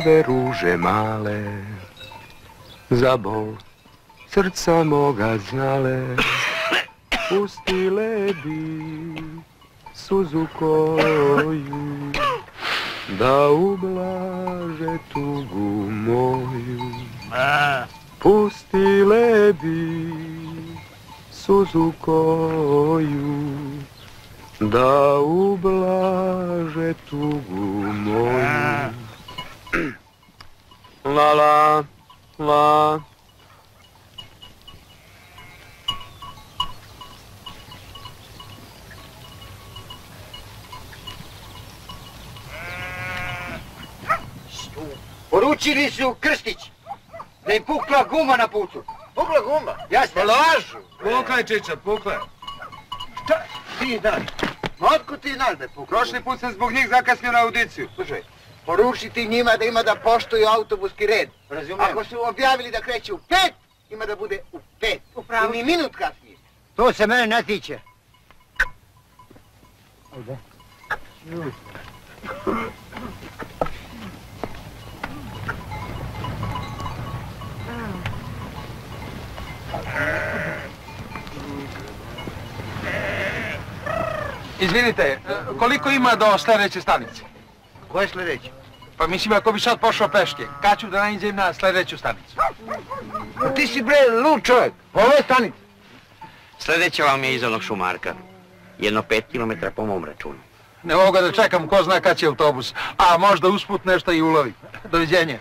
ove ruže male. Za bol srca moga znale. Pustile bi suzu koju da ublaže tugu moju. Pustile bi suzu koju da ublaže tugu moju. La la, la. Poručili su Krstić da im pukla guma na putu. Pukla guma? Jasno. Lažu. Pukla je, Čiča, pukla je. Šta ti znaš? Ma otkud ti znaš da je pukla? Prošli put sam zbog njih zakasnio na audiciju. Slušaj, poručiti njima da ima da poštuju autobuski red. Razumijem. Ako su objavili da kreće u pet, ima da bude u pet. Upravo. I ni minut kasnije. To se mene ne tiče. Izvinite, e, koliko ima do sljedeće stanice? Ko je sljedeći? Pa mislim ako bi sad pošao peške, kad ću da naiđem na sljedeću stanicu? Pa ti si bre lud čovjek. Ovo je stanica. Sljedeća vam je iz onog šumarka. Jedno pet kilometra po mom računu. Ne mogu da čekam, ko zna kad će autobus. A možda usput nešto i ulovi. Doviđenja.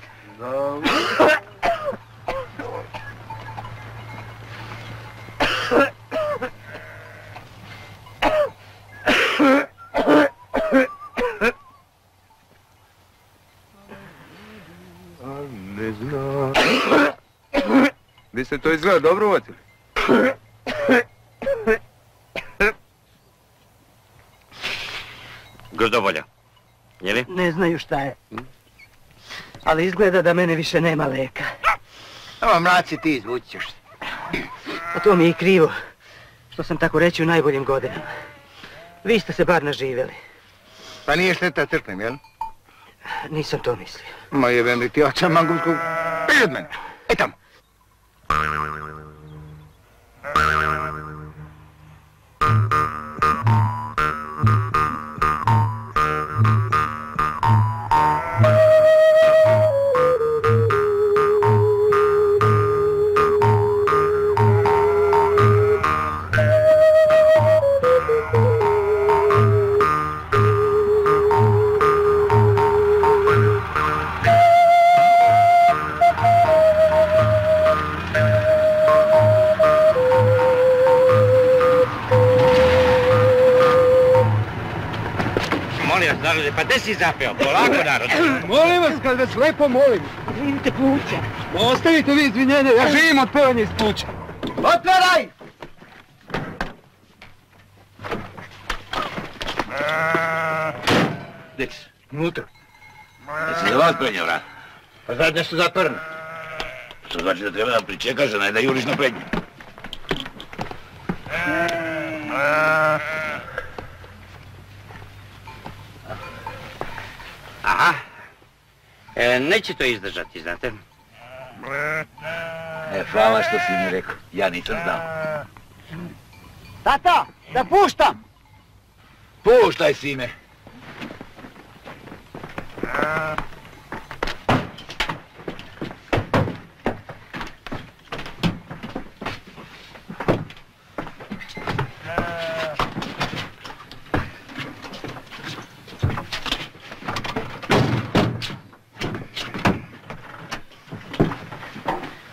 A ne znam. Vi ste to izgleda dobro uvatili. Grdobolja. Je li? Ne znaju šta je. Ali izgleda da mene više nema leka. Evo, mraci ti izvući ćeš se. A to mi je i krivo. Što sam tako reći u najboljim godinama. Vi ste se bar naživjeli. Pa nije šteta trpnem, jel? Nisam to mislio. Ma jebem li ti oča mangulskog. Prijed od mene. E tamo. Uh, uh, uh. Pa gde si zapeo? Polako, narode. Molim vas, kad vas lepo molim. Vidite pluća. Ostavite vi izvinjenje, ja živim od pevanja iz pluća. Otvaraj! Gdje si? Unutra. Jesi za vas prednje vrat? Pa zadnje su zatvorene. Što znači da treba da pričekaš, a ne da juriš na prednje. Aha. E, neće to izdržati, znate. E, hvala što si mi rekao. Ja nisam znao. Tata, da puštam! Puštaj, sine.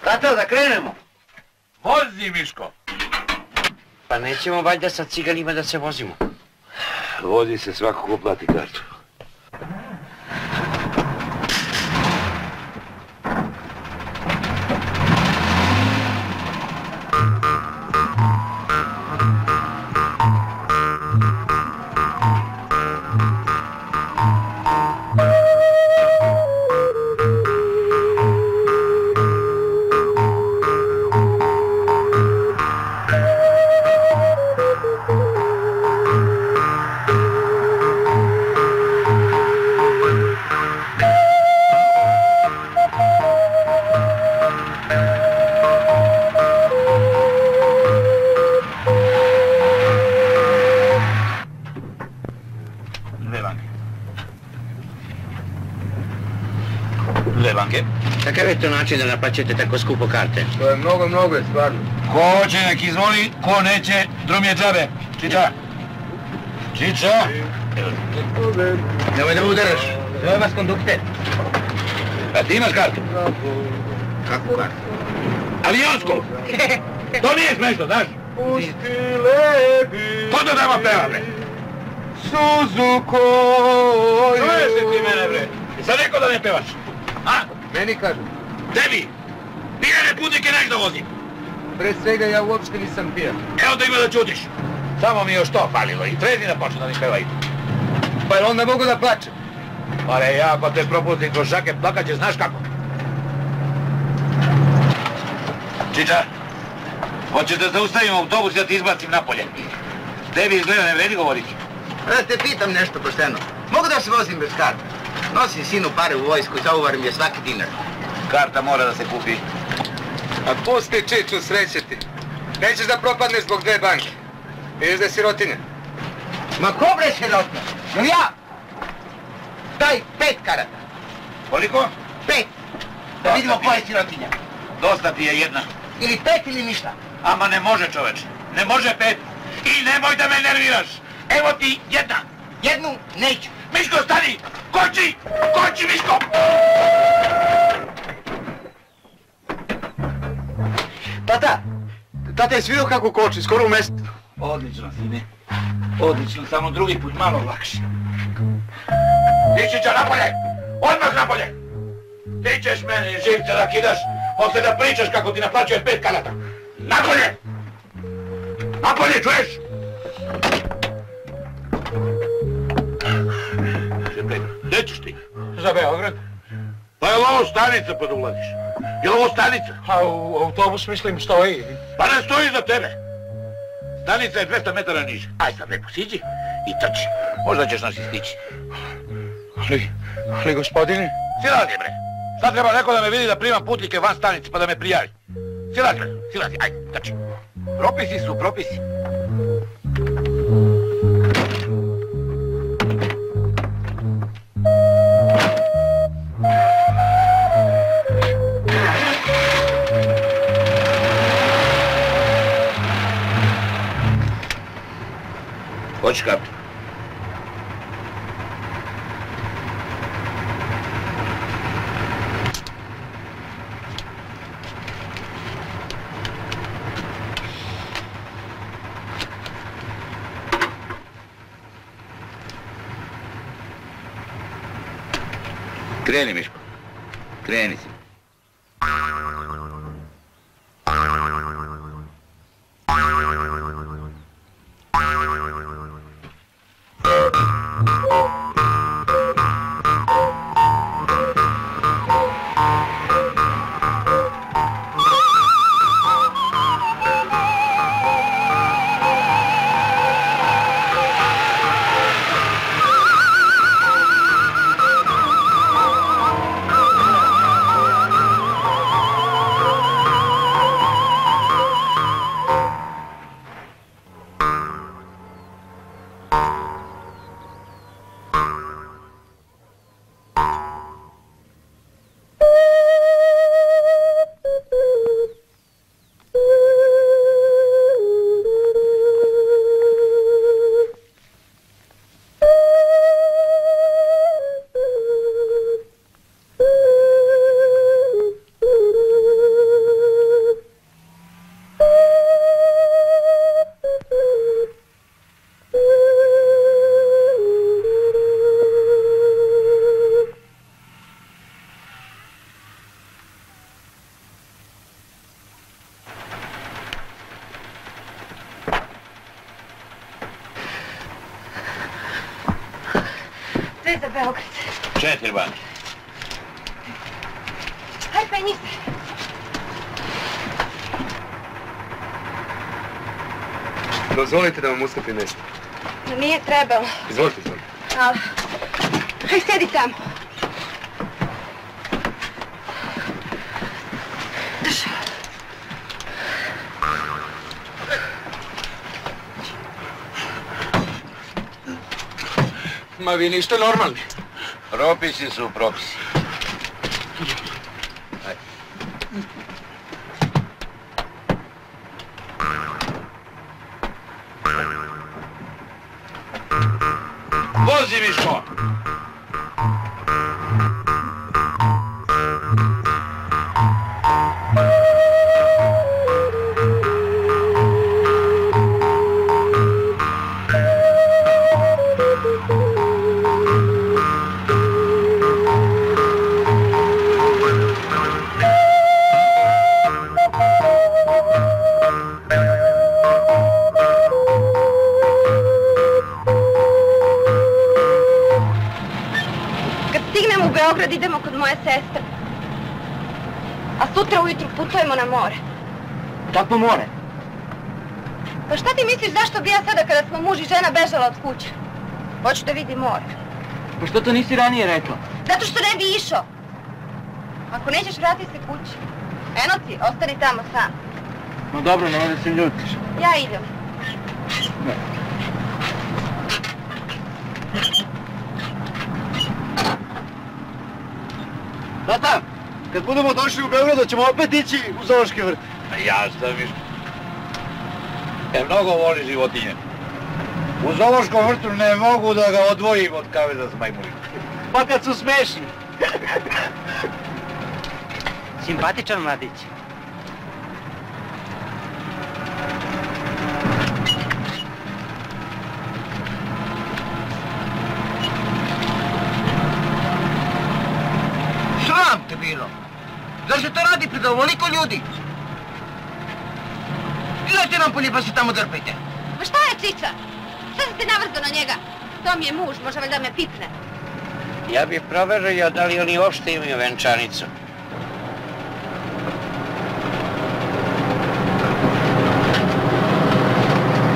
Tata, da krenemo. Vozi, Miško. Pa nećemo valjda sa ciganima da se vozimo. Vozi se svako ko plati kartu. Način da naplaćujete tako skupo karte? To je mnogo, mnogo je stvarno. Ko hoće nek izvoli, ko neće, drum je džabe. Čiča. Čiča. Nemoj da me udaraš. Zove vas kondukter. A ti imaš kartu? Kakvu kartu? Avionsku. To nije smešno, daš? Pusti lebi Ko to tamo peva, bre? suzu koju... Čuješ li ti mene, bre? Sam rekao da ne pevaš. A? Meni kažu. Tebi? Pijane putnike neš da vozim. Pre svega ja uopšte nisam pijan. Evo da ima da čutiš. Samo mi još to falilo i trezi da počne da mi pevaju. Pa jel onda mogu da plačem? Ale ja ako te propustim kroz šake plakat će, znaš kako? Čiča, hoćeš da zaustavim autobus i da ti izbacim napolje. Tebi izgleda ne vredi govoriti. Da te pitam nešto pošteno. Mogu da se vozim bez karte? Nosim sinu pare u vojsku, zauvarim je svaki dinar. Karta mora da se kupi. A pusti Čiču, sreće ti. Nećeš da propadneš zbog dve banke. Vidiš da je sirotinja. Ma ko bre sirotno? No ja? Daj pet karata. Koliko? Pet. Da vidimo ko je sirotinja. Dosta ti je jedna. Ili pet ili ništa. Ama ne može čoveč. Ne može pet. I nemoj da me nerviraš. Evo ti jedna. Jednu neću. Miško, stani! Koči! Koči, Miško! Tata, tata je svidio kako koči, skoro u mjestu. Odlično, sine. Odlično, samo drugi put malo lakše. Dičića napolje! Odmah napolje! Ti ćeš mene živce da kidaš, posle da pričaš kako ti naplaćuje pet kalata. Napolje! Napolje, čuješ? Gdje ćeš ti? Za Beograd. Pa je ovo stanica pa da ulaziš? Je li ovo stanica? A u autobus mislim stoji. Pa ne stoji za tebe. Stanica je 200 metara niže. Aj sad lepo siđi i trči. Možda ćeš nas i stići. Ali, ali gospodine... Silazi bre. Sad treba neko da me vidi da primam putnike van stanice pa da me prijavi. Silazi bre, silazi, aj, trči. Propisi su propisi. Hoćeš kapi? Kreni, Miško. Beograd. Četiri banke. Hajde, penji se. Dozvolite da vam ustupim nešto. Nije trebalo. Izvolite, izvolite. Ali... Hajde, sedi tamo. Ma vi niste normalni. Propisi su propisi. Na more. Kako more? Pa šta ti misliš zašto bi ja sada kada smo muž i žena bežala od kuće? Hoću da vidim more. Pa što to nisi ranije rekla? Zato što ne bi išao. Ako nećeš vrati se kući. Eno ti, ostani tamo sam. No dobro, nemoj da se ljutiš. Ja idem. Tata, kad budemo došli u Beograd, da ćemo opet ići u Zološki vrt. A jasno, Miško. E, mnogo voli životinje. U zoološkom vrtu ne mogu da ga odvojim od kaveza s majmunima. Pa kad su smešni. Simpatičan mladić. Sram te bilo. Zar se to radi ovoliko ljudi? Idete nam polje pa se tamo drpajte. Ma šta je Čiča? Šta si ti navrzao na njega? To mi je muž, može valjda me pipne. Ja bih proverio da li oni uopšte imaju venčanicu.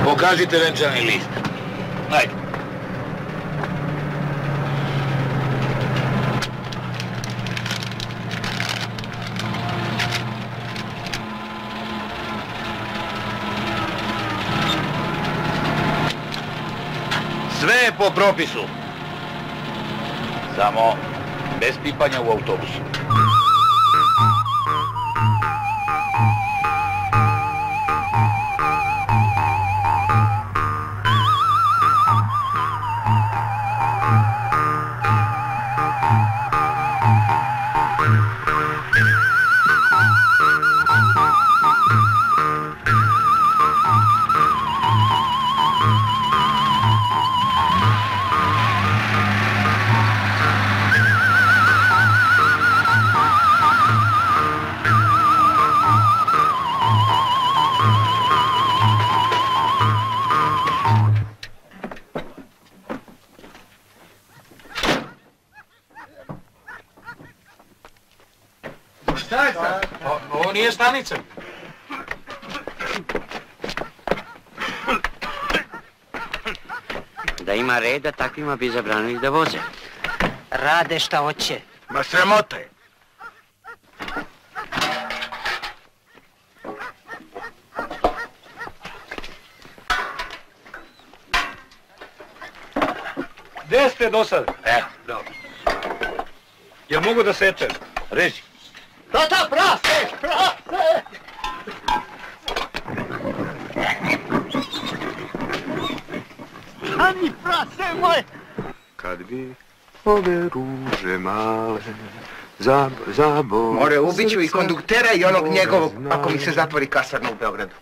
Pokažite venčani list. Ajde. Po propisu. Samo bez pipanja u autobusu. Stanica. Da ima reda, takvima bi zabranili da voze. Rade šta hoće. Ma sramota je. Gde ste do sad? Evo, dobro. Jel mogu da sečem? Reži. Tata, prase, prase! Ani prase moje! Kad bi ove ruže male za, zabo... More, ubit ću i konduktera i onog njegovog, ako mi se zatvori kasarna u Beogradu.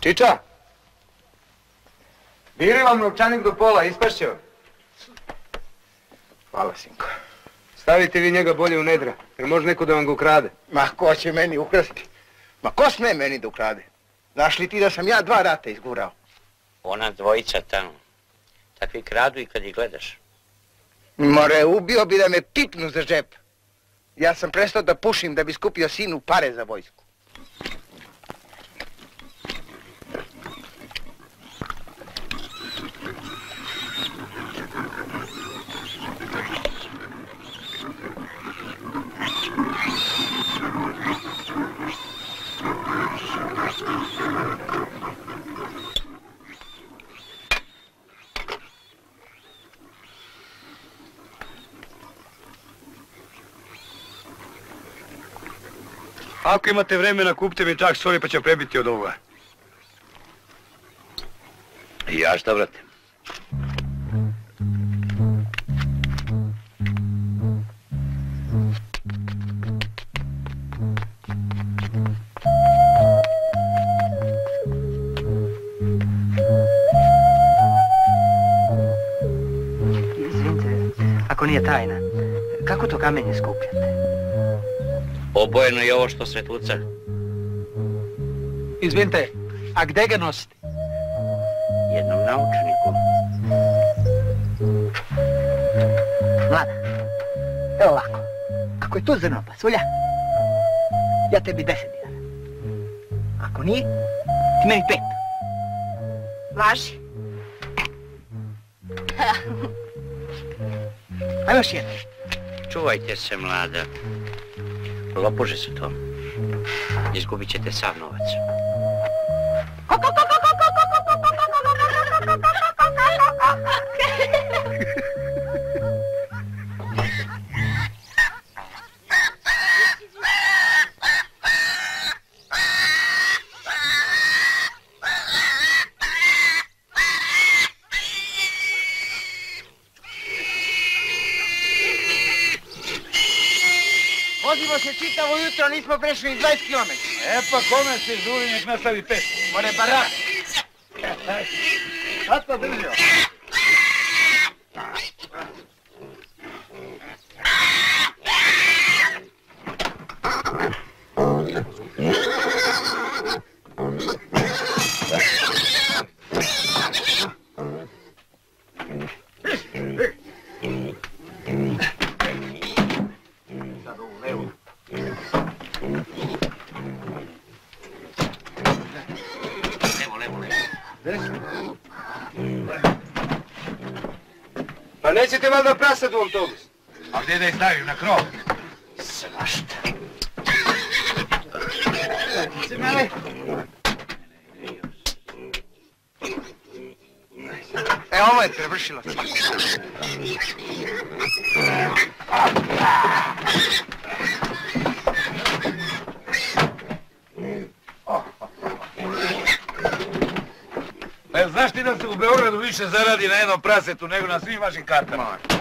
Čiča! Biri vam novčanik do pola, ispašće vam. Hvala, sinko. Stavite vi njega bolje u nedra, jer može neko da vam ga ukrade. Ma ko će meni ukrasti? Ma ko sme meni da ukrade? Znaš li ti da sam ja dva rata izgurao? Ona dvojica tamo. Takvi kradu i kad ih gledaš. More, ubio bi da me pipnu za džep. Ja sam prestao da pušim da bi skupio sinu pare za vojsku. Ako imate vremena, kupite mi čak soli pa će prebiti od ovoga. I ja šta, brate? Izvinite, ako nije tajna, kako to kamenje skupljate? Obojeno je ovo što se tuca. Izvinite, a gde ga nosite? Jednom naučniku. Mlada, evo ovako. Ako je to zrno pa svolja, ja tebi deset dinara. Ako nije, ti meni pet. Važi. Ajmo još jedno. Čuvajte se, mlada. Lopuže su to. Izgubit ćete sav novac. Vozimo se čitavo Седимо се читаво јутро, нисмо прешли ни 20 км. Епа, коме се жури, журиник настави пешко. Море барак. Хата држи nećete valjda prasad u autobus? A gdje da je stavim, na krov? Svašta. E, ovo je prevršilo. E, znaš ti da se u Beogradu više zaradi na jednom prasetu nego na svim vašim kartama?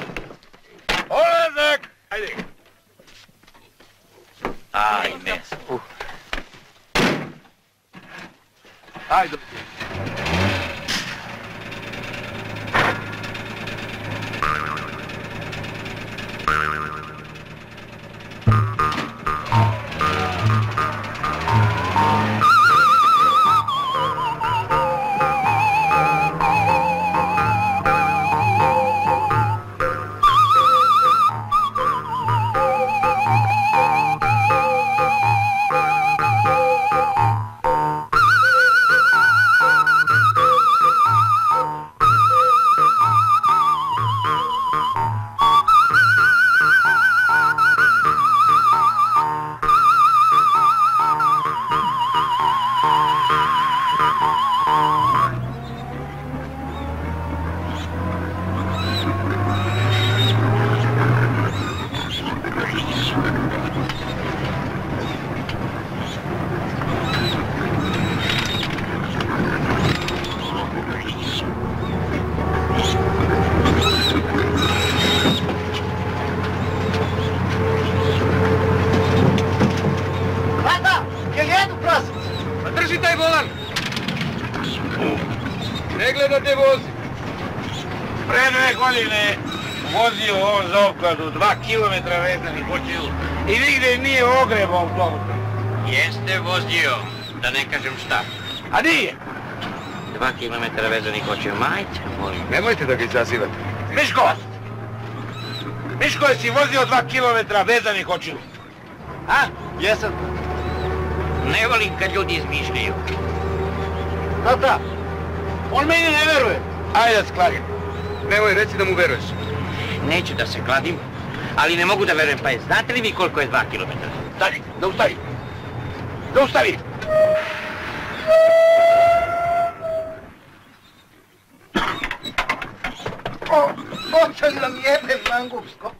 Godine vozio on za opkladu dva kilometra vezanih očiju i nigde nije ogrebao autobusa. Jeste vozio, da ne kažem šta. A nije? Dva kilometra vezanih očiju, majte, molim. Nemojte da ga izazivate. Miško! Miško, jesi vozio dva kilometra vezanih očiju? A? Jesam. Ne volim kad ljudi izmišljaju. Tata, on meni ne veruje. Ajde, Nemoj reći da mu veruješ. Neću da se kladim, ali ne mogu da verujem. Pa je, znate li vi koliko je dva kilometra? Stani, da ustavi. Da ustavi. O, nam jebe mangupsko.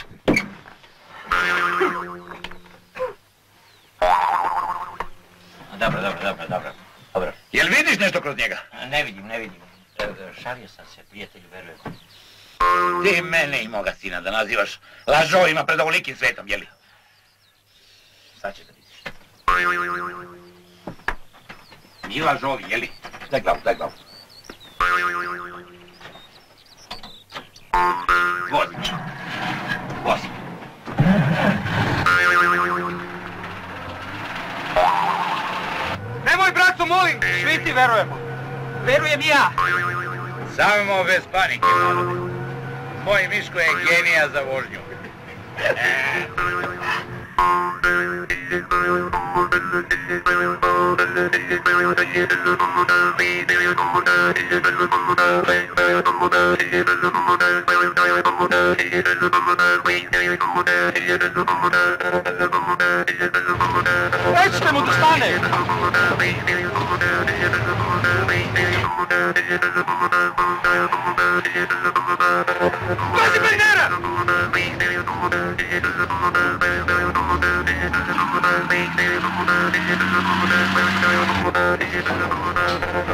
Dobro, dobro, dobro, dobro. Dobro. Jel vidiš nešto kroz njega? Ne vidim, ne vidim. E, Šalio sam se, prijatelju, verujem. Ti mene i moga sina da nazivaš lažovima pred ovolikim svetom, jeli? Sad će da vidiš. Mi lažovi, jeli? Daj glavu, daj glavu. Vozi. Vozi. Nemoj, braco, molim! Svi ti verujemo. Verujem i ja. Samo bez panike, narode. Moj Miško je genija za vožnju. Nećete mu da stane.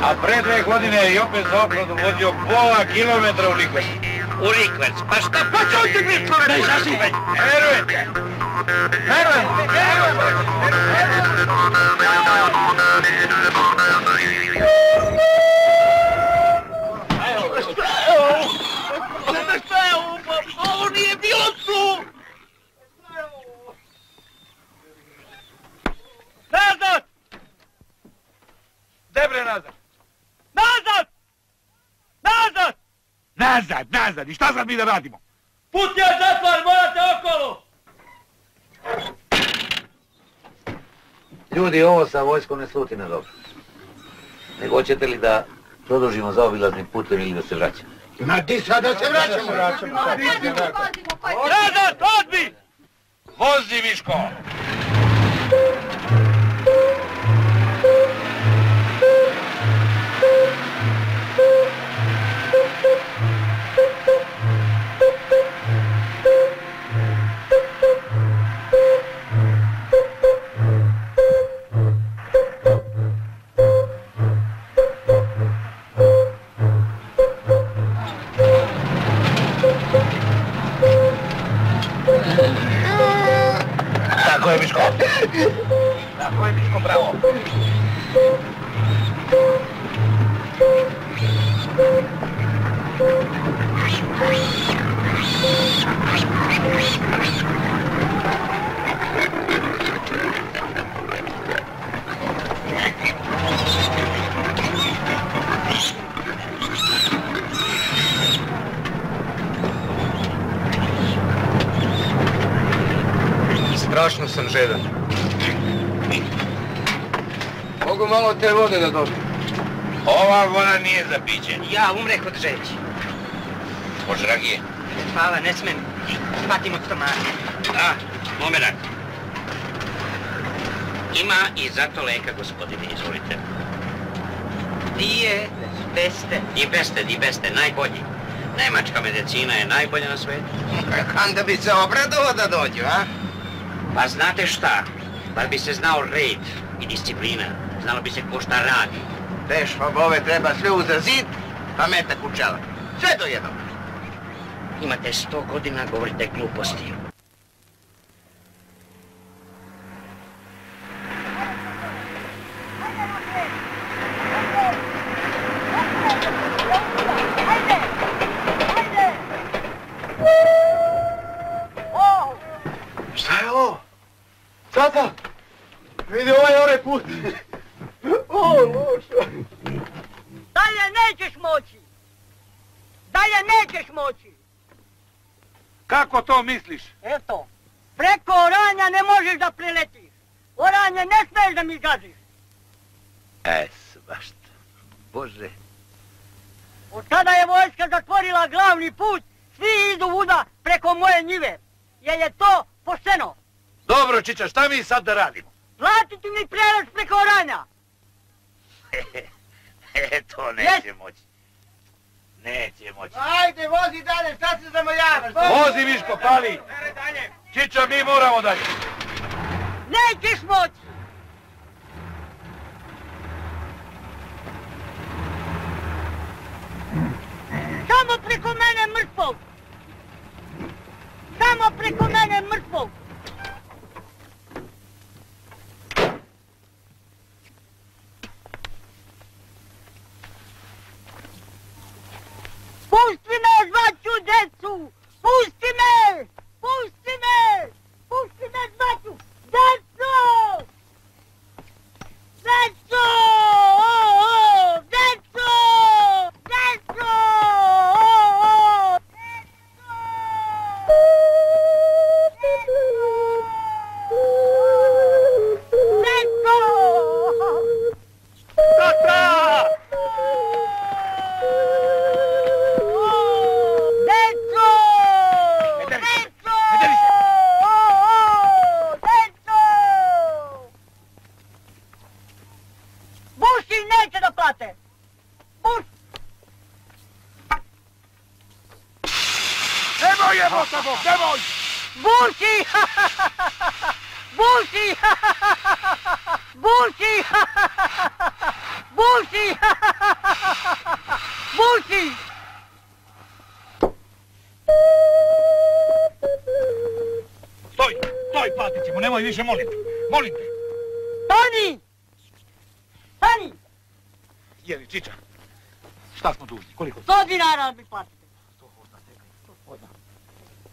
A pre dve godine je i opet za okladu vozio pola kilometra u Likvec. U Rikverc, pa šta? Pa čujte mi, čovječe! Ne izazivaj! Ne verujete! Verujem, verujem. Šta je ovo? Pa Ovo nije bilo tu! Nazad! Debre nazad! Nazad! Nazad! Nazad! I šta sad mi da radimo? Put je zatvar, morate okolo! Ljudi, ovo sa vojskom ne sluti na dobro. Nego hoćete li da produžimo zaobilaznim putem ili da se vraćamo. Ma di sad da se vraćamo? Nazad, odbi! Vozi, Miško! Vode da dobijem. Ova voda nije za piće. Ja umreh od žeći. Požragi. Hvala, ne smem. Patim od stomaka. Da, momenat. Ima i zato leka, gospodine, izvolite. Dije, beste. Di beste, di beste, najbolji. Nemačka medicina je najbolja na svetu. Kanda bi se obradovao da dođu, a? Pa znate šta? Bar bi se znao red i disciplina. Znalo bi se ko šta radi. Te švabove treba sve uza zid, pa metak u čela. Sve do jednog. Imate sto godina, govorite gluposti. Šta je ovo? Tata! Vidi ovaj onaj put. O, loša. Dalje nećeš moći! Dalje nećeš moći! Kako to misliš? Eto, preko oranja ne možeš da priletiš. Oranje ne smiješ da mi gaziš. E, svašta. Bože. Od tada je vojska zatvorila glavni put, svi idu vuda preko moje njive. Jer je to pošteno. Dobro, Čiča, šta mi sad da radimo? Platiti mi prelaz preko oranja. E, to neće moći. Neće moći. Ajde, vozi dalje, šta se zamojavaš? Vozi, Miško, pali! Čiča, mi moramo dalje. Nećeš moći! Samo preko mene mrtvog! Samo preko mene mrtvog! Pusti me, zvaću decu! Pusti me! Pusti me! Pusti me, zvaću! Deco! Deco! Deco! Bog, nemoj! Buši! Buši! Buši! Buši! Buši! Stoj, stoj, platit ćemo, nemoj više, molim te. Molim te. Stani! Stani! Jeli, Čiča, šta smo dužni, koliko? Sto dinara mi platite.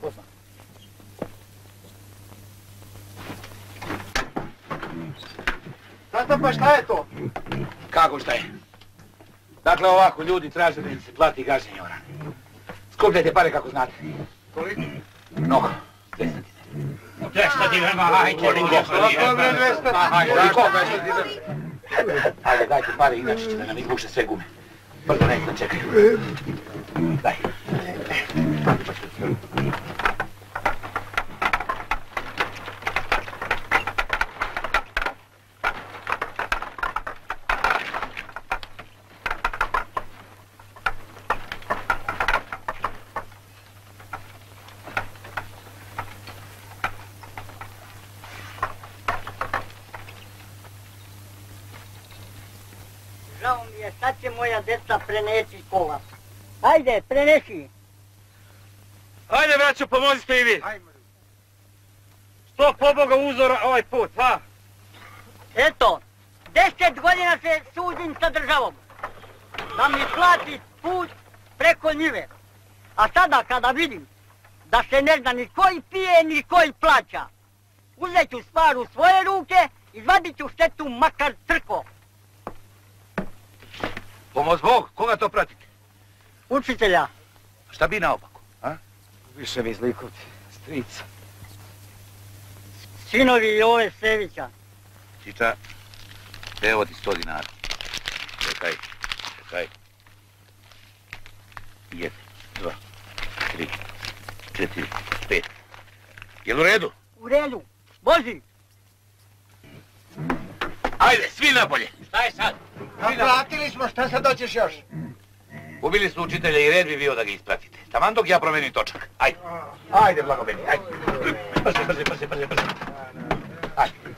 Odmah. Odmah. Tata, pa šta je to? Kako šta je? Dakle, ovako, ljudi traže da im se plati gaženje orana. Skupljajte pare kako znate. Koliko? Mnogo. Desetine. Dvesta dinara, hajde. Koliko? Koliko? Hajde, dajte pare, inače će da nam izbuše sve gume. Brzo, nek me čekaju. Daj. Žao mi je, sad će preneći kola. Ajde, prenesi. Ajde, braćo, pomozite i vi. Što poboga uzora ovaj put, ha? Eto, deset godina se sudim sa državom. Da mi plati put preko njive. A sada kada vidim da se ne zna ni koji pije ni koji plaća, uzet ću stvar u svoje ruke i izvadit ću štetu makar crko. Pomoz Bog, koga to pratite? Učitelja, Šta bi naopako, a? Više mi zlikovci, strica. sinovi Jove Sevića. Čiča, evo ti sto dinara. Čekaj, čekaj. Jedan, dva, tri, četiri, pet. Jel u redu? U redu, vozi. Ајде, сви наполе. Шта е сад? Напратили смо, шта се доќеш још? Убили сме учителја и ред би био да ги испратите. Таман док ја промени точак. Ајде. Ајде, благо мене. ајде. Брзе, брзе, брзе, брзе. Ајде.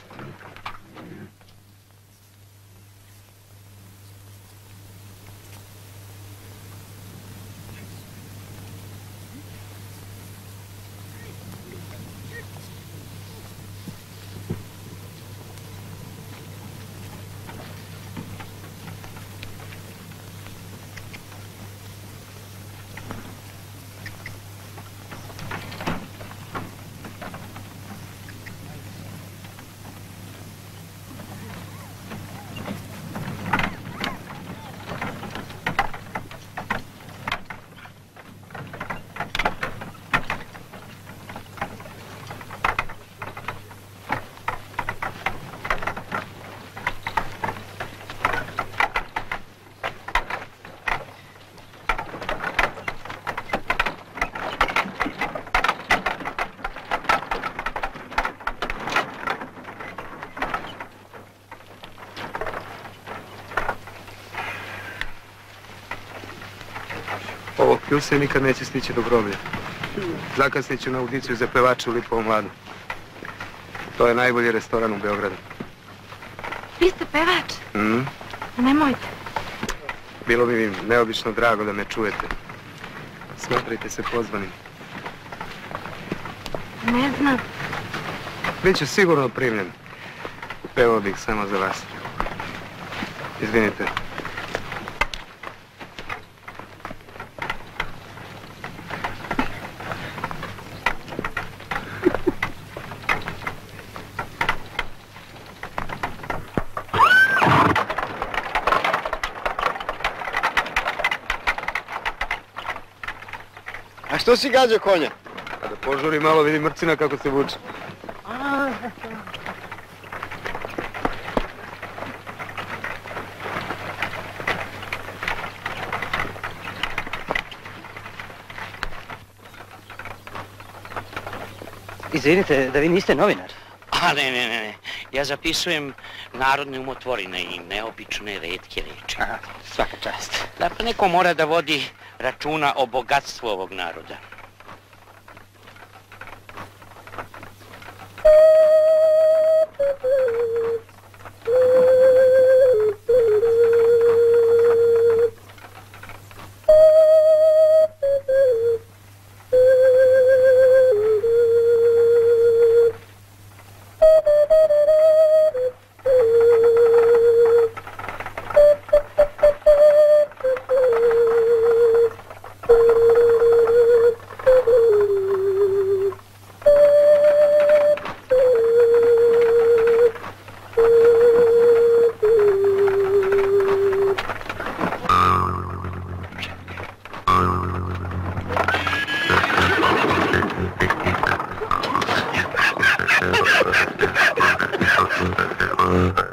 Ovo pljuse nikad neće stići do groblja. Zakasnit ću na audiciju za pevača u Lipovom mladu. To je najbolji restoran u Beogradu. Vi ste pevač? Mhm. Nemojte. Bilo bi mi neobično drago da me čujete. Smatrajte se pozvanim. Ne znam. Biće sigurno primljen. Pevao bih samo za vas. Izvinite. Što si gađao konja? A da požuri malo vidi mrcina kako se vuče. Izvinite, da vi niste novinar. A ne, ne, ne, ne. Ja zapisujem narodne umotvorine i neobične retke reči. Aha, svaka čast. Da pa neko mora da vodi računa o bogatstvu ovog naroda.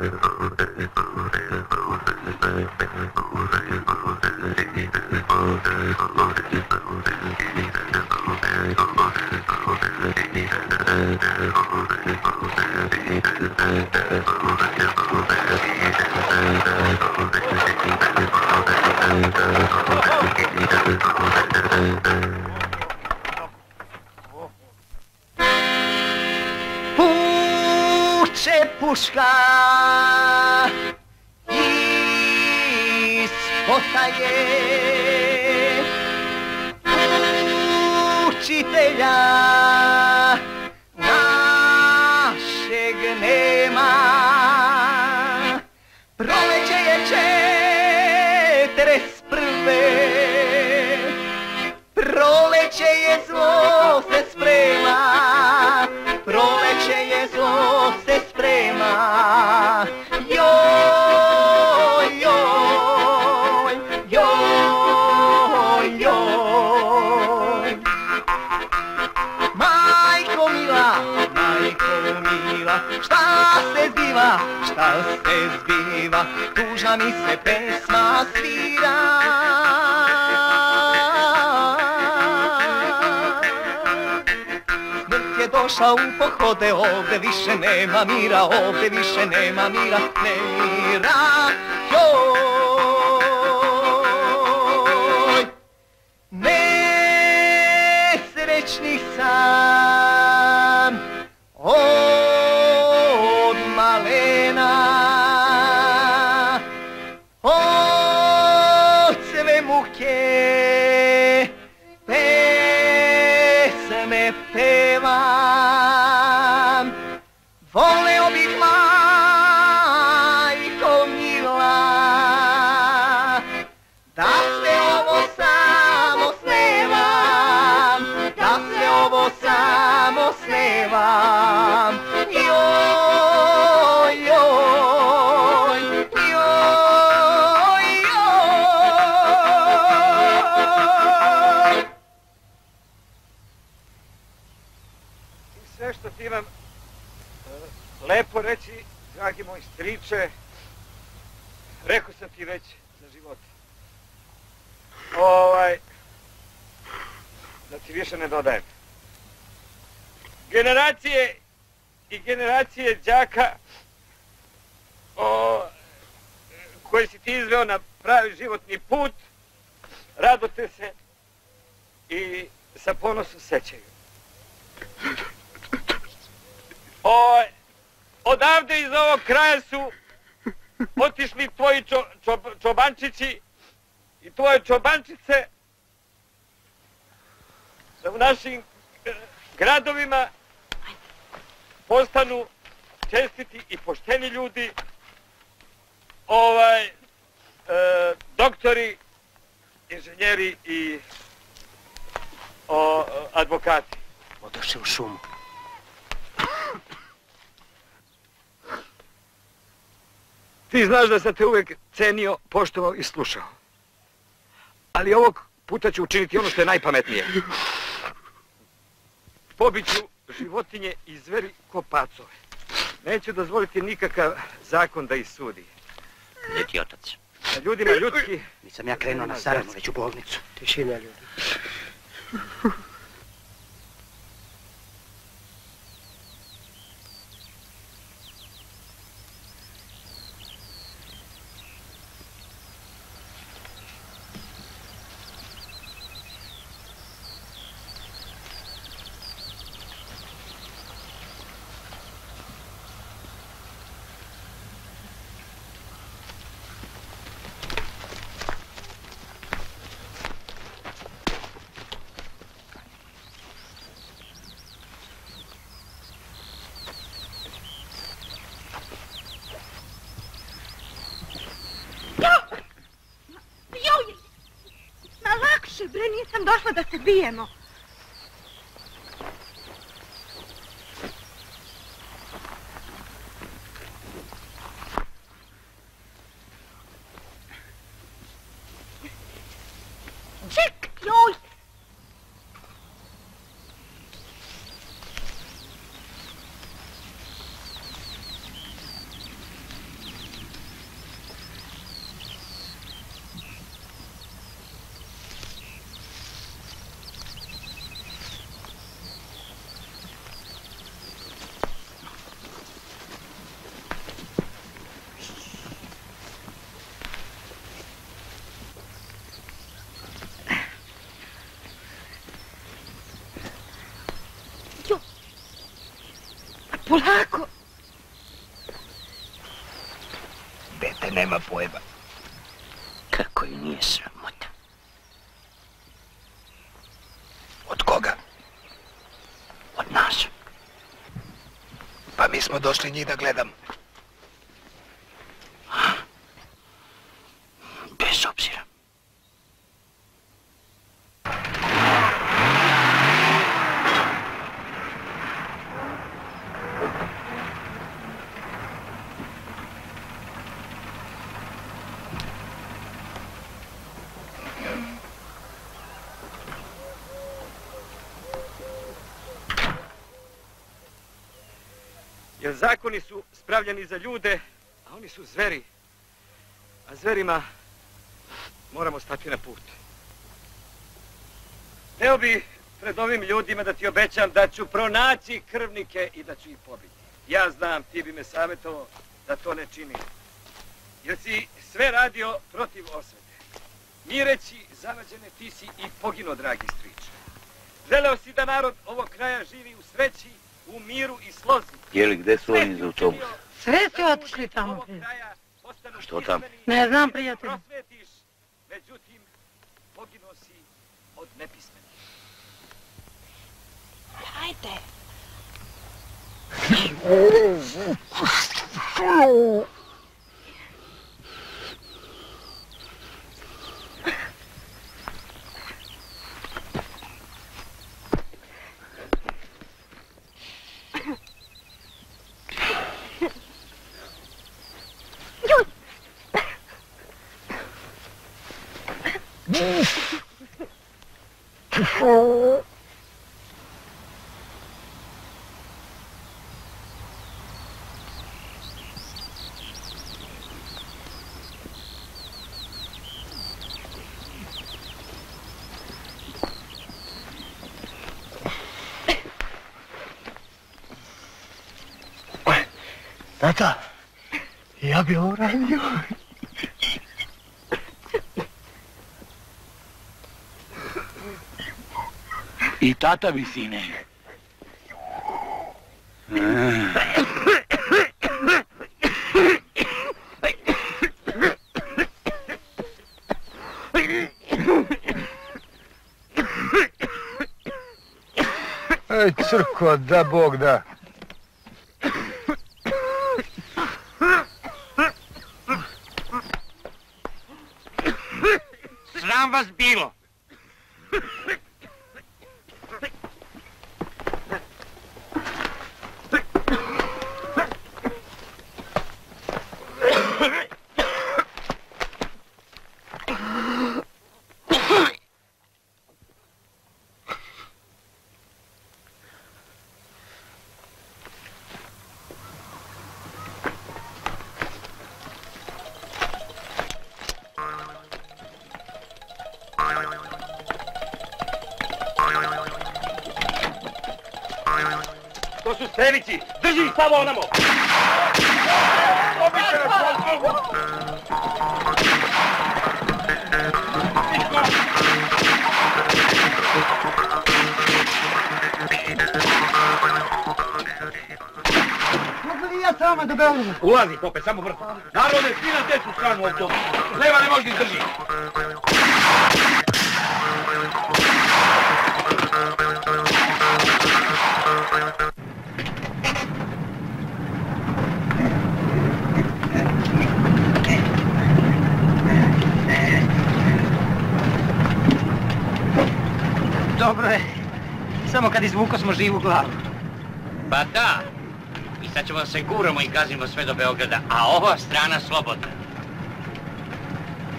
Gracias. Došla u pohode, ovde više nema mira, ovde više nema mira, ne mira, striče, rekao sam ti već za život. Ovaj, da ti više ne dodajem. Generacije i generacije đaka o, koje si ti izveo na pravi životni put, radote se i sa ponosom sećaju. O, odavde iz ovog kraja su otišli tvoji čo, čo- čobančići i tvoje čobančice da u našim eh, gradovima postanu čestiti i pošteni ljudi, ovaj, e, doktori, inženjeri i advokati. Odoše u šumu. Ti znaš da sam te uvijek cenio, poštovao i slušao. Ali ovog puta ću učiniti ono što je najpametnije. Pobiću životinje i zveri ko pacove. Neću dozvoliti nikakav zakon da ih sudi. Gdje ti otac? Na ljudima ljudski... Nisam ja krenuo na saranu, već u bolnicu. Tišina ljudi. Joj! Ma nisam došla da se bijemo. Ček, joj! Polako. Dete nema pojma. Kako ju nije sramota. Od koga? Od nas. Pa mi smo došli njih da gledamo. Bez obzira. Jer zakoni su spravljeni za ljude, a oni su zveri. A zverima moramo stati na put. Htio bi pred ovim ljudima da ti obećam da ću pronaći krvnike i da ću ih pobiti. Ja znam, ti bi me savjetovao da to ne čini. Jer si sve radio protiv osvete. Mireći zavađene ti si i pogino, dragi striče. Želeo si da narod ovog kraja živi u sreći, u miru i slozi. Jeli, gde su oni za autobus? Sve su otišli tamo. Što tamo? Ne znam, prijatelju. Prosvetiš, međutim, poginuo si od nepismenih. Ajde. Tata, ja bi ovo radio. I tata bi, sine. Ej, crko, da vas bilo. Strelici! Drži ih tamo onamo! Mogu li ja do Beograda? Ulazi, pope, samo brzo. Narode, svi na desnu stranu autobusa. Leva ne može izdrži. Samo kad izvuko smo živu glavu. Pa da. I sad ćemo da se guramo i gazimo sve do Beograda, a ova strana slobodna.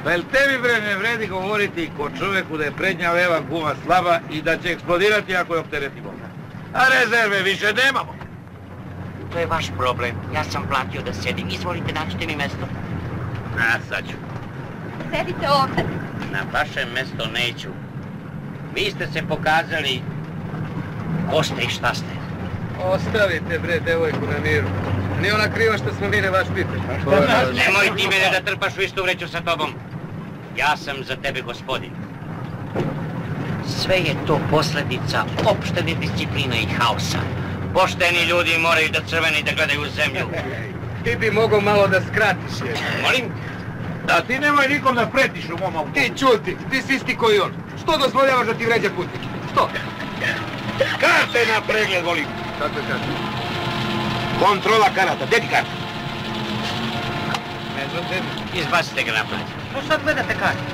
Pa jel tebi bre ne vredi govoriti ko čovjeku da je prednja leva guma slaba i da će eksplodirati ako je opteretimo? A rezerve više nemamo. To je vaš problem. Ja sam platio da sedim. Izvolite, naćite mi mesto. A, sad ću. Sedite ovde. Na vaše mesto neću. Vi ste se pokazali ko ste i šta ste. Ostavite bre devojku na miru. Nije ona kriva što smo mi ne vaš pite. Nemoj ti mene da trpaš u istu vreću sa tobom. Ja sam za tebe gospodin. Sve je to posljedica opšte nediscipline i haosa. Pošteni ljudi moraju da crveni da gledaju u zemlju. Ti bi mogao malo da skratiš je. Molim? Da ti nemoj nikom da pretiš u mom autobusu. Ti čuti, ti si isti koji on. Što dozvoljavaš da ti vređa putnike? Što? Karte na pregled, volim. Kako je karte? Kontrola karata, gdje ti karta? Ne znam tebi. Izbacite ga napred. Što sad gledate karte?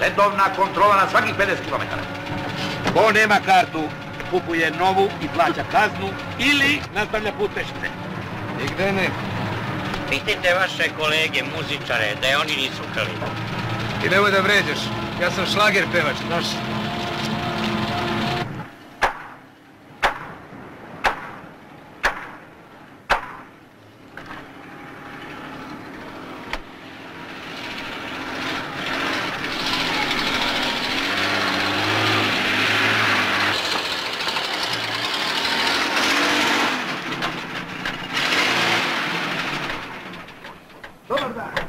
Redovna kontrola na svakih 50 km. Ko nema kartu, kupuje novu i plaća kaznu ili nastavlja put pešice. Nigde ne. Pitajte vaše kolege, muzičare, da je oni nisu krali. I nemoj da vređaš. Ja sam šlager pevač, znaš.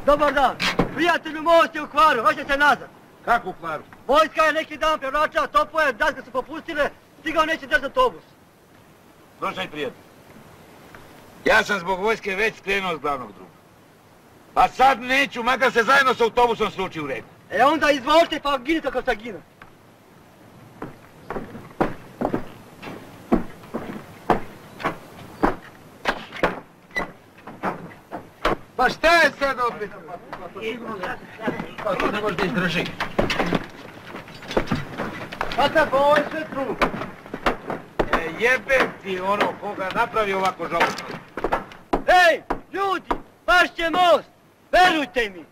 Dobar dan. Prijatelju, most je u kvaru, se nazad. Kako u kvaru? Vojska je neki dan prevračala topove, daske su popustile, stigao neće držati autobus. Slušaj, prijatelj. Ja sam zbog vojske već skrenuo s glavnog druga. Pa sad neću, makar se zajedno s autobusom sluči u reku. E onda izvolite pa ginite kao sa gina. Pa šta je sad opet? Pa to ne može da izdrži. Pa tako, ovo je sve trud. E, jebem ti ono koga napravi ovako žalostno. Ej, ljudi, paš će most, verujte mi.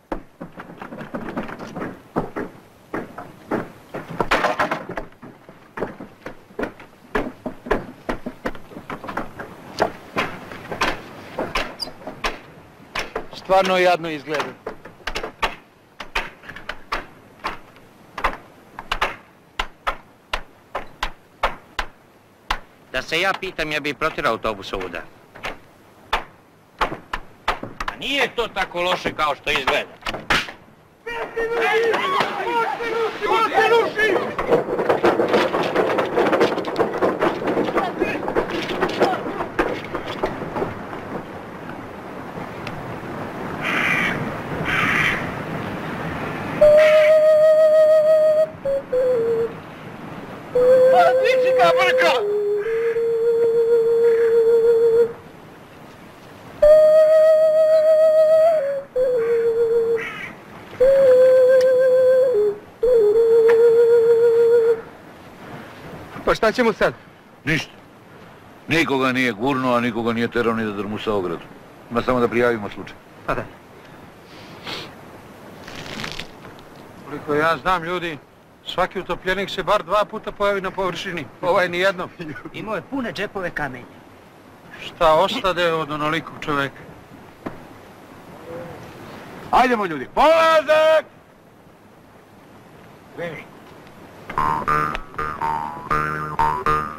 Stvarno jadno izgleda. Da se ja pitam, ja bi protirao autobus ovuda. A nije to tako loše kao što izgleda. Pa šta ćemo sad? Ništa. Nikoga nije gurnuo, a nikoga nije terao ni da drmu sa ogradu. Ima samo da prijavimo slučaj. Pa da. Koliko ja znam ljudi, svaki utopljenik se bar dva puta pojavi na površini. Ovaj ni jednom. Imao je pune džepove kamenja. Šta ostade od onolikog čoveka? Hajdemo ljudi, polazak! Kreni. Thank you.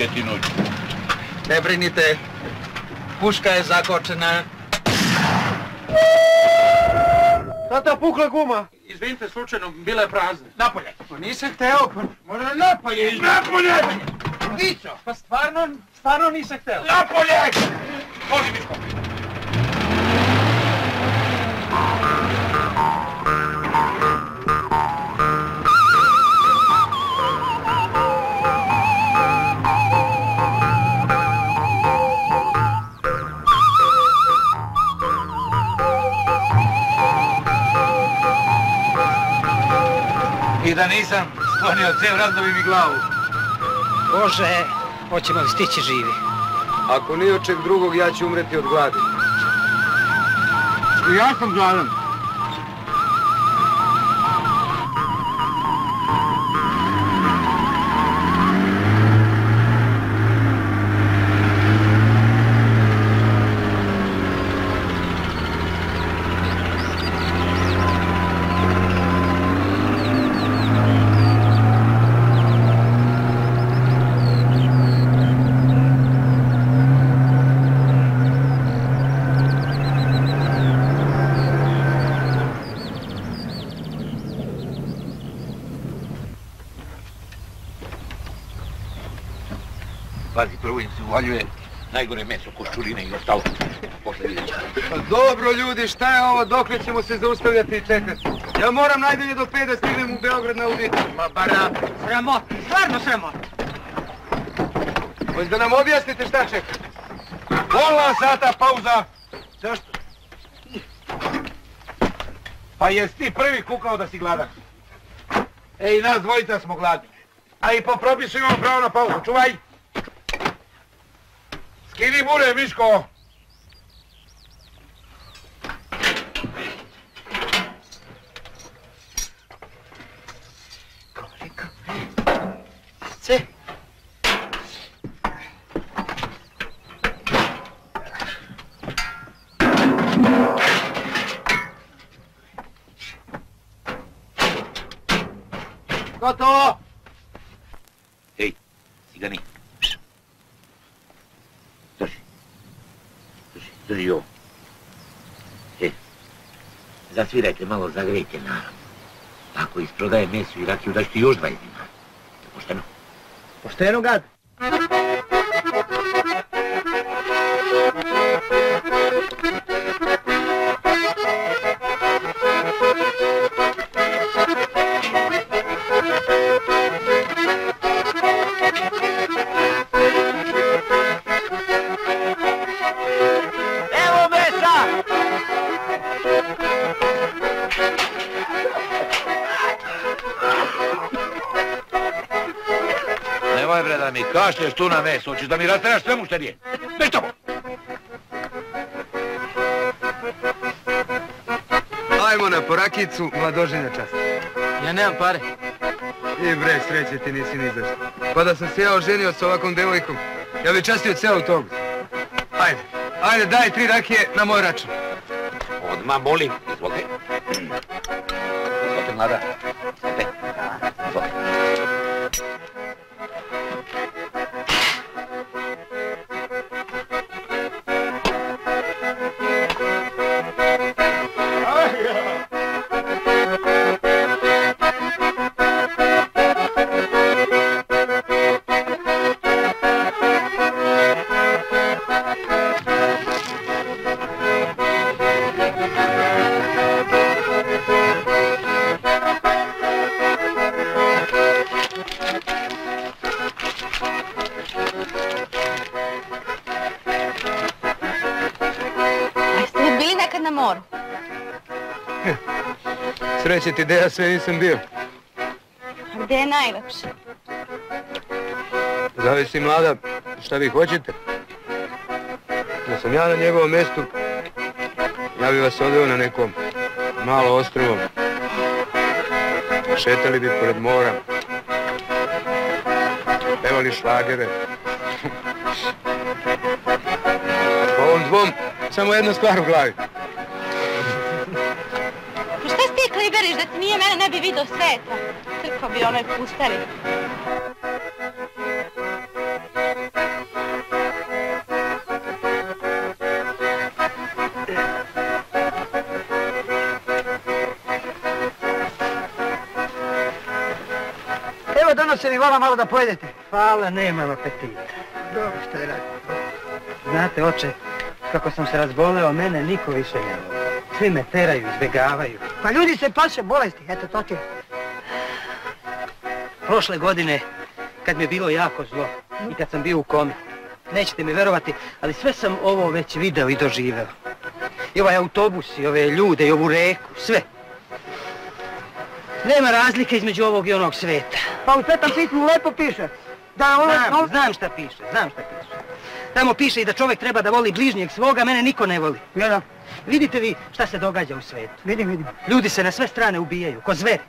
Pušketinu. Ne brinite, puška je zakočena. Tata, pukla guma. Izvinite, slučajno, bila je prazna. Napolje! Pa nisam hteo, pa možda napolje. Napolje! Vico, pa stvarno, stvarno nisam hteo. Napolje! Vozi Miško! da nisam sklonio cev, razdobi mi glavu. Bože, hoćemo li stići živi? Ako ni od čeg drugog, ja ću umreti od gladi. Ja sam gladan. Uvaljuje najgore meso, koščurine i ostalo. Posle vidjet ćemo. Pa dobro ljudi, šta je ovo, dokle ćemo se zaustavljati i čekati? Ja moram najdalje do 5 da stignem u Beograd na audit. Ma bara, Sramot, stvarno sramot. Hoće da nam objasnite šta čeka? Pola sata pauza. Zašto? Pa jes ti prvi kukao da si gladan? Ej, nas dvojica smo gladni. A i po propisu imamo pravo na pauzu. Čuvaj! Giri pure, Visco! Zasvirajte malo, zagrejte narod. Ako isprodaje mesu i rakiju, daš ti još 20 dinara. Pošteno? Pošteno gad. Da mi kašlješ tu na meso, hoćeš da mi rasteraš sve mušterije. Već tamo! Ajmo na porakicu, mladoženja čast. Ja nemam pare. I bre, sreće ti nisi ni zašto. Pa da sam se ja oženio s ovakvom devojkom, ja bi častio ceo autobus. Ajde, ajde, daj tri rakije na moj račun. Odmah molim, izvolite. Izvolite, mlada. Sreće ti da ja sve nisam bio. A gde je najlepše? Zavisi mlada, šta vi hoćete? Da sam ja na njegovom mjestu, ja bi vas odveo na nekom malo ostrovo. Šetali bi pored mora. Pevali šlagere. Po ovom dvom, samo jedna stvar u glavi. Vidio sveta? Trko bi onaj pustari. Evo donosim i vama malo da pojedete. Hvala, nemam apetita. Dobro što je radi. Znate, oče, kako sam se razboleo, mene niko više ne voli. Svi me teraju, izbjegavaju. Pa ljudi se paše bolesti, eto to ti je. Prošle godine, kad mi je bilo jako zlo i kad sam bio u komi, nećete mi verovati, ali sve sam ovo već video i doživeo. I ovaj autobus, i ove ljude, i ovu reku, sve. Nema razlike između ovog i onog sveta. Pa u svetom pismu lepo piše. Da ono... Znam, znam šta piše, znam šta piše. Tamo piše i da čovjek treba da voli bližnjeg svoga, mene niko ne voli. Jedan. Vidite vi šta se događa u svetu. Vidim, vidim. Ljudi se na sve strane ubijaju, ko zveri.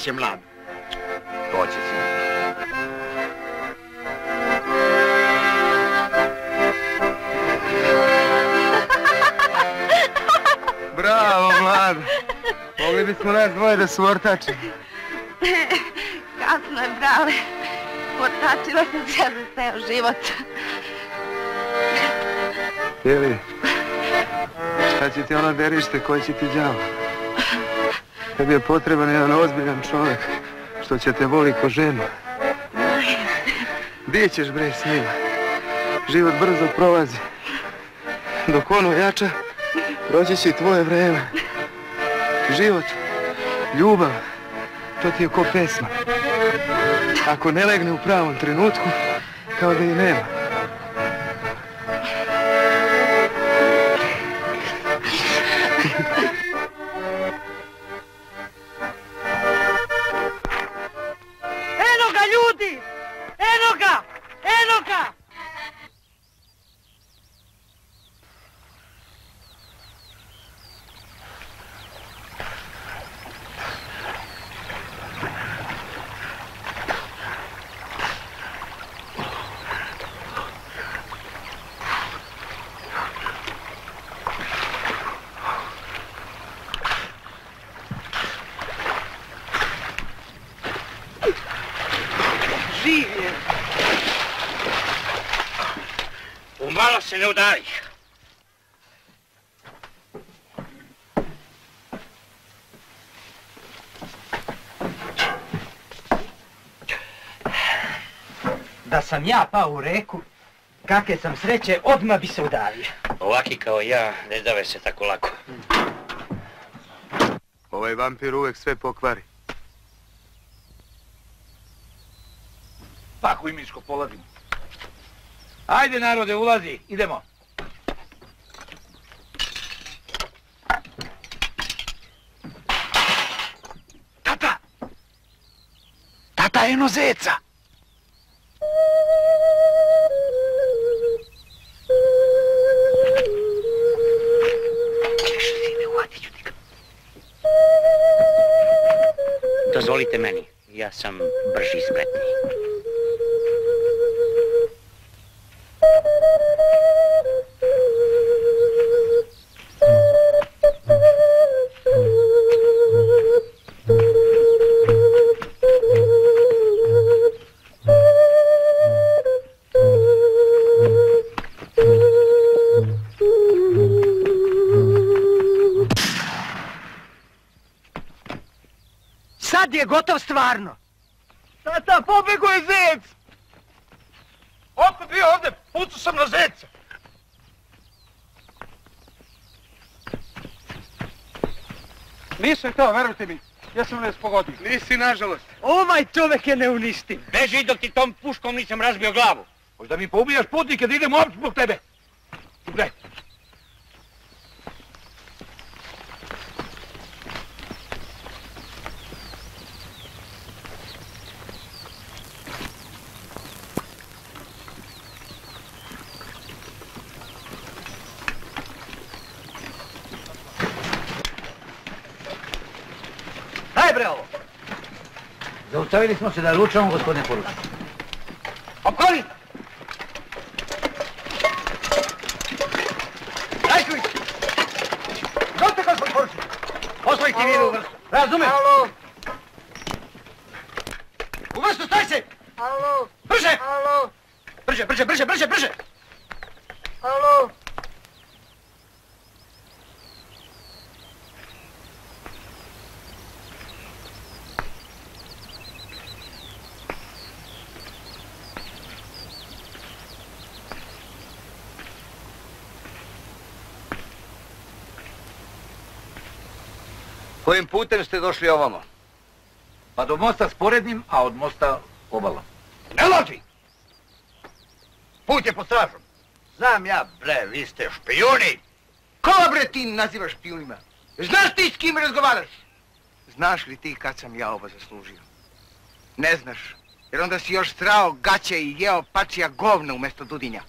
Će mlad. Se. Bravo, mlad. Mogli bismo nas dvoje da su ortači. Kasno je, brale. Potačila sam se za ceo život. Jeli, šta će ti ono derište, koji će ti đavo? Tebi je potreban jedan ozbiljan čovjek, što će te voli ko ženu. Gdje ćeš bre s njim? Život brzo prolazi. Dok ono jača, proći će i tvoje vreme. Život, ljubav, to ti je ko pesma. Ako ne legne u pravom trenutku, kao da i nema. Sam ja pao u reku, kakve sam sreće, odmah bi se udavio. Ovaki kao ja ne dave se tako lako. Ovaj vampir uvek sve pokvari. Tako i Miško, polazimo. Ajde narode, ulazi, idemo. Tata! Tata, eno zeca! Dozvolite meni, ja sam brži i spretniji. Sad je gotov stvarno. Tata, pobjego je zec! Otkud bio ovdje? Pucao sam na zeca. Nisam to, verujte mi. Ja sam vas pogodio. Nisi, nažalost. Ovaj čovjek je neuništiv. Beži dok ti tom puškom nisam razbio glavu. Možda mi poubijaš putnike da idem uopće zbog tebe. Gle. Daj bre ovo. Zaustavili smo se da lučamo, gospodine poručniče. Opkoli! Kojim putem ste došli ovamo? Pa do mosta sporednim, a od mosta obalom. Ne laži! Put je pod stražom. Znam ja, bre, vi ste špijuni! Koga bre ti nazivaš špijunima? Znaš ti s kim razgovaraš? Znaš li ti kad sam ja ovo zaslužio? Ne znaš, jer onda si još strao gaće i jeo pačija govna umjesto Dudinja.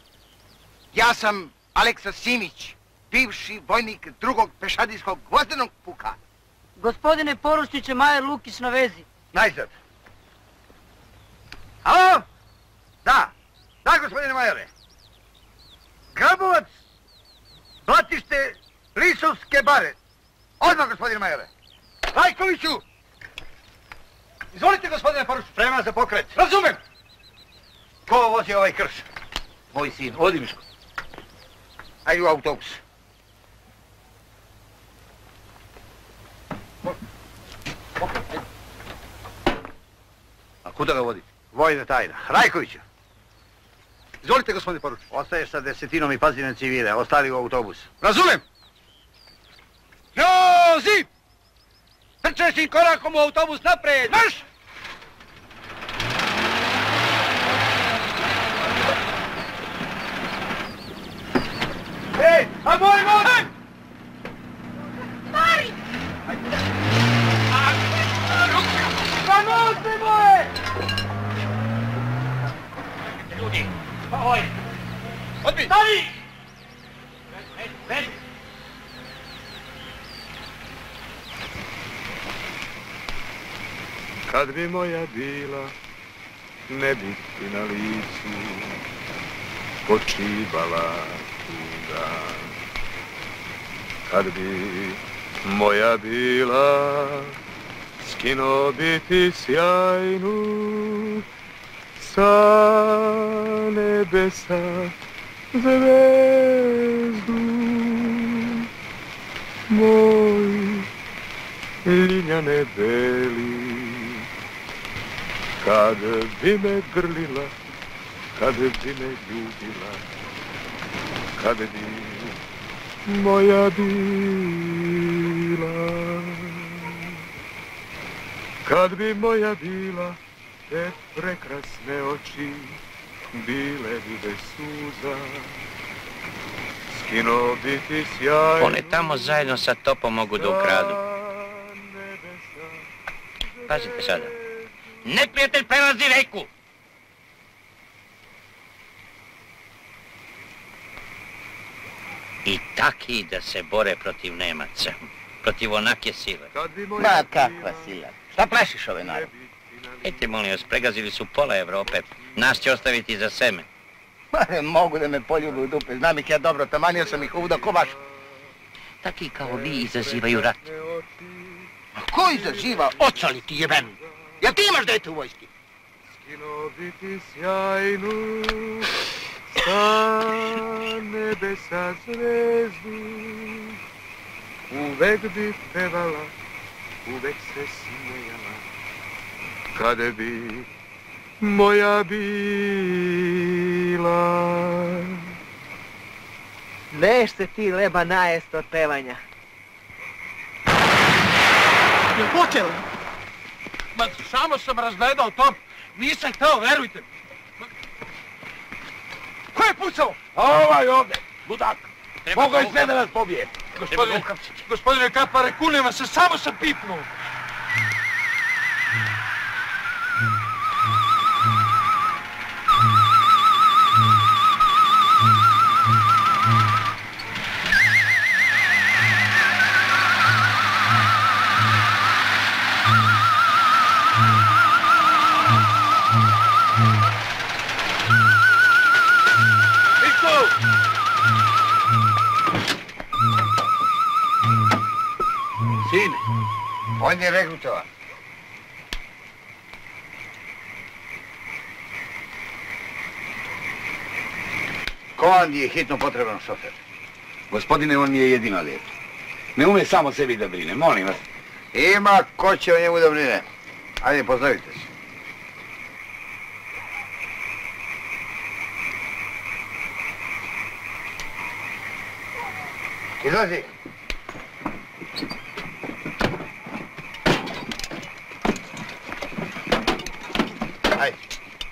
Ja sam Aleksa Simić, bivši vojnik drugog pešadijskog gvozdenog puka. Gospodine poručniče, Majer Lukić na vezi. Najzad. Alo? Da. Da, gospodine majore. Grabovac, Blatište, Lisovske bare. Odmah, gospodine majore. Rajkoviću! Izvolite, gospodine poručniče. Sprema za pokret. Razumem. Ko vozi ovaj krš? Moj sin, odi Miško. Ajde u autobus. A kuda ga vodi? Vojna tajna. Rajkoviću. Izvolite, gospodine poručniče. Ostaješ sa desetinom i pazi na civile. Ostali u autobus. Razumem! Jozi! Trčećim korakom u autobus napred! Marš! Ej, a moj moj! Pa nosi moje! Ljudi, oj! Odbi! Stani! Vedi! Kad bi moja bila, ne bi ti na licu počivala tuga. Kad bi moja bila, skino bi ti sjajnu sa nebesa zvezdu. Moj ljiljane beli, kad bi me grlila, kad bi me ljubila, kad bi moja bila. Kad bi moja bila, te prekrasne oči, bile bi bez suza, skino bi ti sjajnu One tamo zajedno sa topom mogu da ukradu. Pazite sada. Neprijatelj prelazi reku! I taki da se bore protiv Nemaca. Protiv onake sile. Ma kakva sila. Šta plašiš ove narod? Ejte, molim vas, pregazili su pola Evrope. Nas će ostaviti za seme. Ma ne mogu da me poljube u dupe. Znam ih ja dobro, tamanio sam ih uvuda ko baš. Taki kao vi izazivaju rat. A ko izaživa? Oca li ti jeben? Jel ti imaš dete u vojski? Skino bi ti sjajnu sa nebesa zvezdu. Uvek bi pevala, uvek se smijala, Kada bi moja bila Neš se ti leba najest od pevanja. Jel počelo? Ma samo sam razgledao to. Nisam hteo, verujte. mi. Ko je pucao? Ovaj ovde, budak. Mogu je sve da nas pobije. Gospodine, gospodine Kapare, kunem se, samo sam pipnuo. On je regrutovan. Ko vam je hitno potreban šofer? Gospodine, on mi je jedino lijep. Ne ume samo sebi da brine, molim vas. Ima ko će o njemu da brine. Ajde, pozdravite se. Izlazi.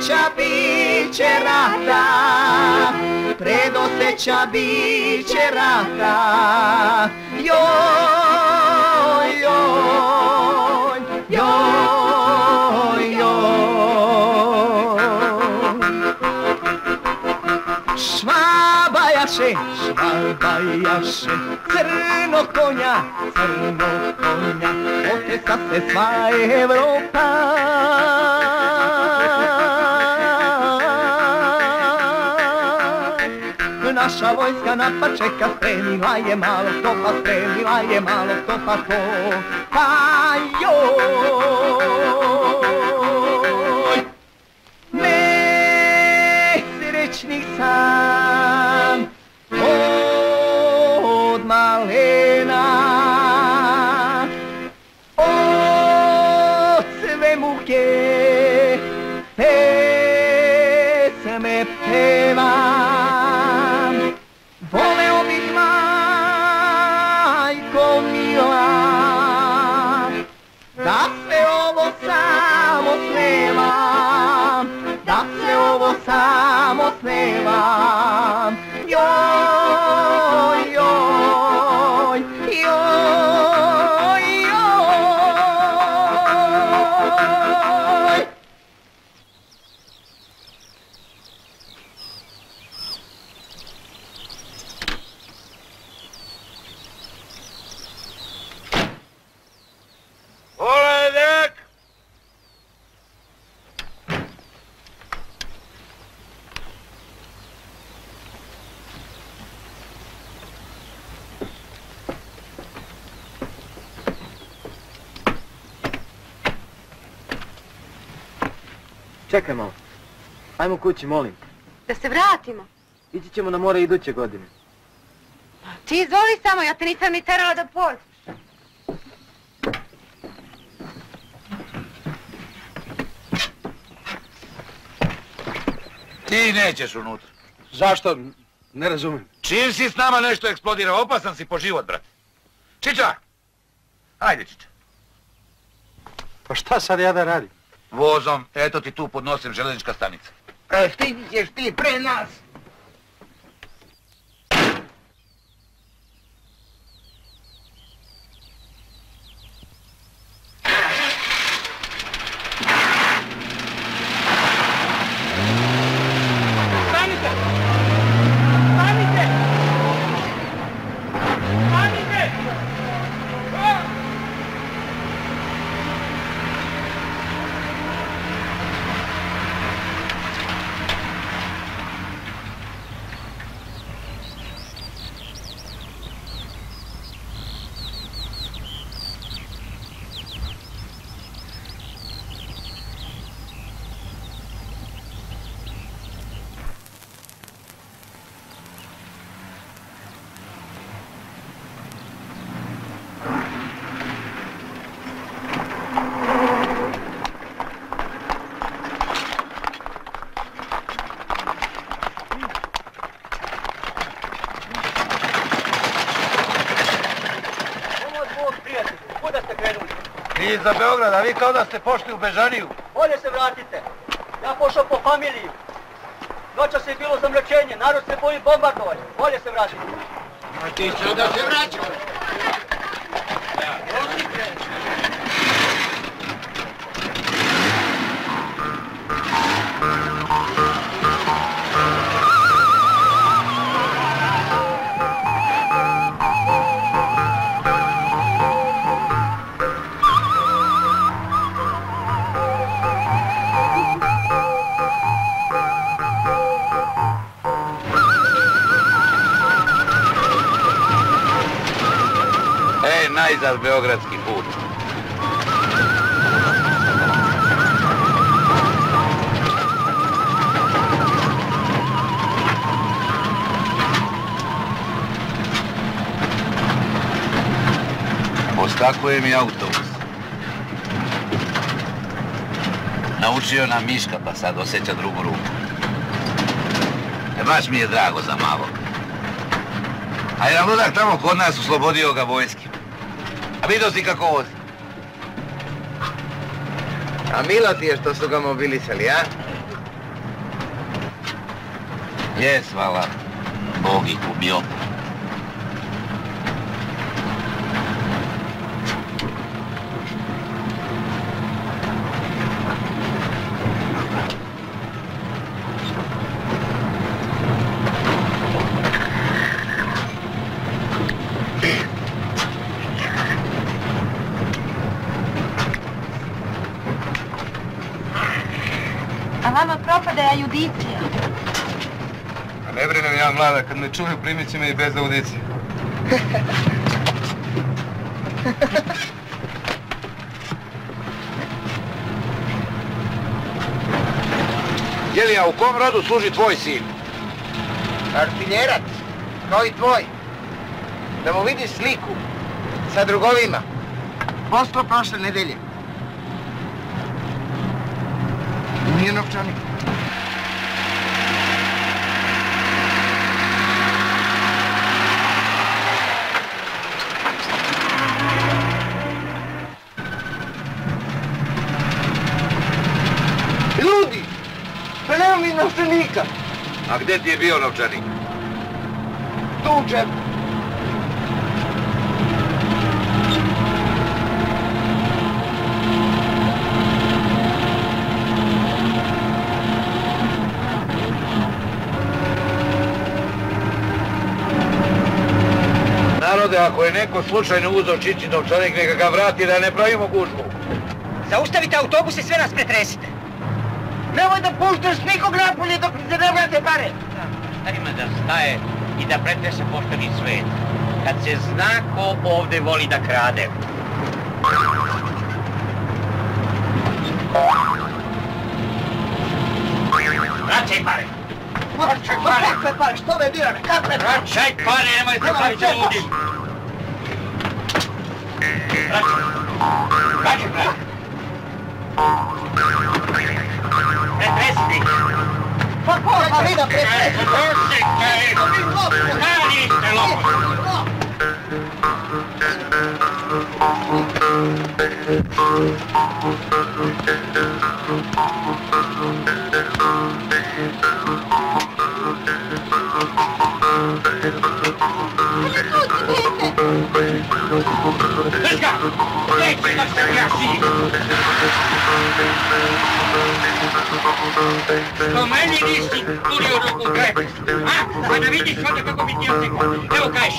Predoseća biće rata Predoseća biće rata. Joj, joj, joj, joj. Švabajaše, švabajaše Crno konja, crno konja Otesa se sva Evropa Naša vojska napad čeka, spremila je malo stopa, spremila je malo stopa to. Pa joj, nesrećni sam samo Čekaj malo. Ajmo kući, molim. Da se vratimo. Ići ćemo na more iduće godine. Ti izvoli samo, ja te nisam ni terala da pođeš. Ti nećeš unutra. Zašto? Ne razumijem. Čim si s nama nešto eksplodirao, opasan si po život, brate. Čiča! Ajde, Čiča. Pa šta sad ja da radim? Vozom, eto ti tu pod nosem željeznička stanica. E, stići ćeš ti pre nas. Vi za Beograd, a vi kao da ste pošli u Bežaniju. Bolje se vratite. Ja pošao po familiju. Noća se je bilo zamračenje, narod se boji bombardovanja. Bolje se vratite. A ti će da se vraćaš. Beogradski put. Ostakuje mi autobus. Naučio nam Miška, pa sad osjeća drugu ruku. E, baš mi je drago za malo. A jedan ludak tamo kod nas uslobodio ga vojski. Vidio si kako vozi. A milo ti je što su ga mobilisali, a? Jes, hvala. Bog ih ubio. A vama propade ajudicija. A ne brinem ja mlada, kad me čuju primit će me i bez audicije. Jeli, a u kom rodu služi tvoj sin? Artiljerac, kao i tvoj. Da mu vidiš sliku sa drugovima. Poslo prošle nedelje. Nije novčanik. Ljudi! Pa nema mi novčanika! A gdje ti je bio novčanik? Tu u džepu. Narode, ako je neko slučajno uzeo čiči novčanik, neka ga vrati da ne pravimo gužbu. Zaustavite autobus i sve nas pretresite. Nemoj da puštaš nikog napolje dok se ne vrate pare. Ima da staje i da pretrese pošteni svet. Kad se zna ko ovde voli da krade. Vraćaj pare! Vraćaj pare! Kakve pare? Što me dira? Kakve pare? Vraćaj pare, nemoj se praviti ludi! Vraćaj! Vraćaj pare! Pa ko? Pa vi da pretresi! Prošli, kaj! Stani ste lopovi! Dečka! Neće da se jaši! Što meni nisi turio ruku u krepest? A? Pa da vidiš onda kako bi ti otekao. Evo kažeš.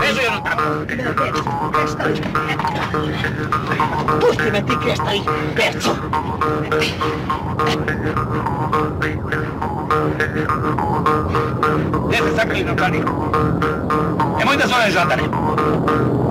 Vezuj ono tamo. Pusti me ti kreštaj, perco! Gdje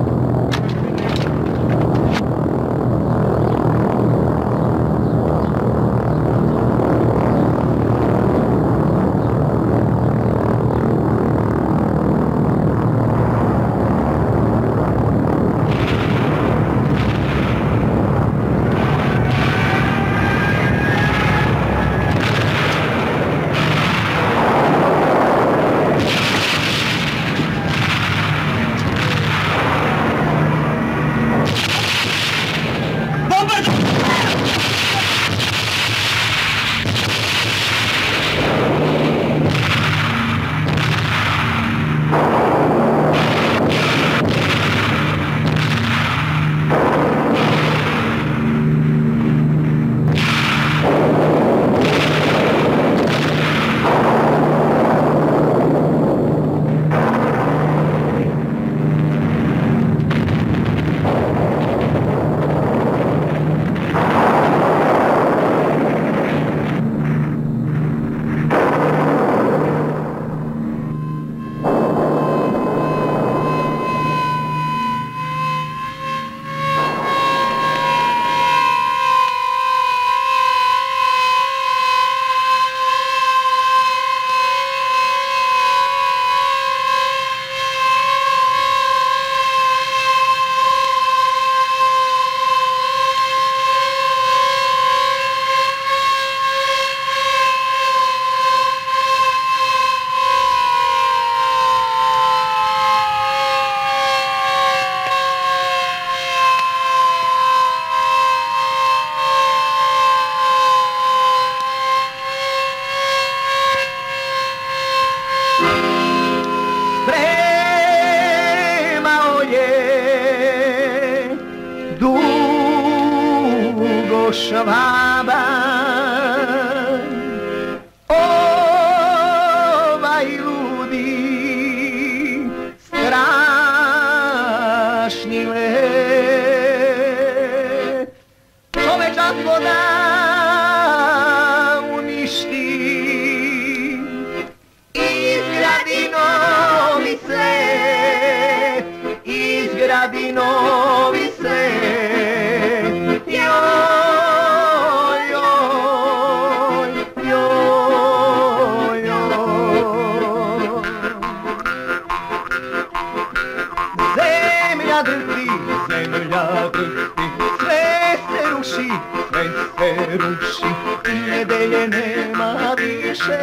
αδελφοί δεν λάβετε σε θερουσί, δεν θερουσί είναι δελενέ μάτισε.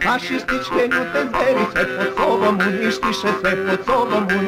Φάσιστης και νου δεν θέλει, μου νίστησε, θε ποτσόβα μου